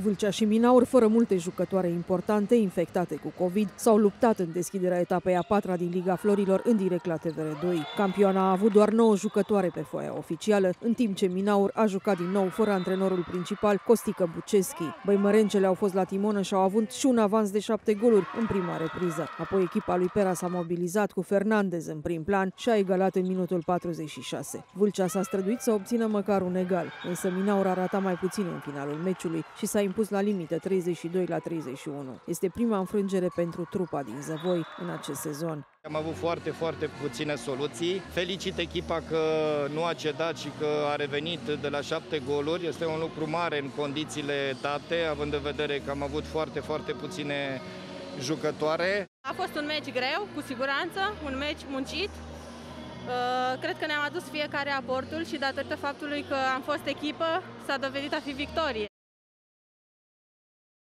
Vâlcea și Minaur, fără multe jucătoare importante infectate cu COVID, s-au luptat în deschiderea etapei a patra din Liga Florilor în direct la TVR2. Campioana a avut doar 9 jucătoare pe foaia oficială, în timp ce Minaur a jucat din nou fără antrenorul principal, Costică Buceschi. Băimărencele au fost la timonă și au avut și un avans de 7 goluri în prima repriză. Apoi echipa lui Pera s-a mobilizat cu Fernandez în prim plan și a egalat în minutul 46. Vâlcea s-a străduit să obțină măcar un egal, însă Minaur a ratat mai puțin în finalul meciului și s-a impus la limită 32 la 31. Este prima înfrângere pentru trupa din Zăvoi în acest sezon. Am avut foarte, foarte puține soluții. Felicit echipa că nu a cedat și că a revenit de la șapte goluri. Este un lucru mare în condițiile date, având în vedere că am avut foarte, foarte puține jucătoare. A fost un meci greu, cu siguranță, un meci muncit. Uh, cred că ne-am adus fiecare aportul și datorită faptului că am fost echipă, s-a dovedit a fi victorie.